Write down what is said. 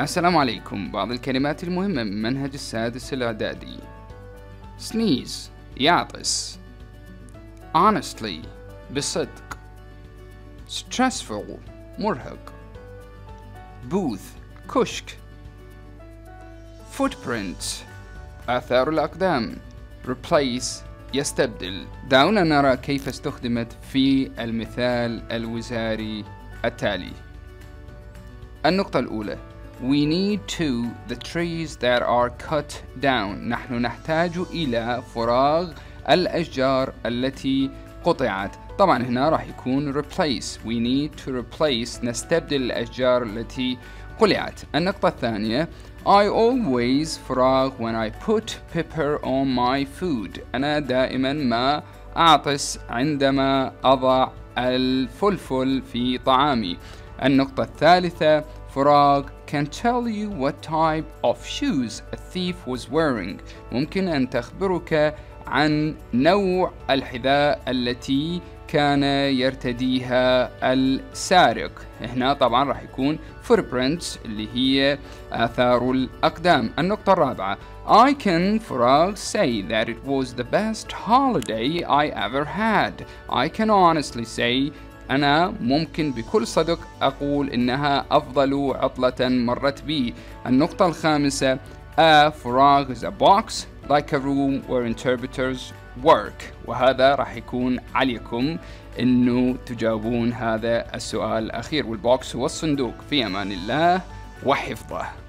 السلام عليكم. بعض الكلمات المهمة من منهج السادس الإعدادي. Sneeze. يعطس honestly. بصدق stressful. مرهق. Booth. كشك footprints آثار الأقدام. Replace. يستبدل. دعونا نرى كيف استخدمت في المثال الوزاري التالي. النقطة الأولى. We need to the trees that are cut down. نحن نحتاج إلى فراغ الأشجار التي قطعت. طبعا هنا راح يكون replace. We need to replace نستبدل الأشجار التي قلعت. النقطة الثانية I always فراغ when I put pepper on my food. أنا دائما ما أعطس عندما أضع الفلفل في طعامي. النقطة الثالثة فراغ can tell you what type of shoes a thief was wearing ممكن أن تخبرك عن نوع الحذاء التي كان يرتديها السارق هنا طبعا راح يكون footprints اللي هي آثار الأقدام النقطة الرابعة I can فراغ say that it was the best holiday I ever had I can honestly say أنا ممكن بكل صدق أقول إنها أفضل عطلة مرت بي. النقطة الخامسة A فراغ is a box like a room where interpreters work. وهذا راح يكون عليكم إنه تجاوبون هذا السؤال الأخير. والبوكس هو الصندوق في أمان الله وحفظه.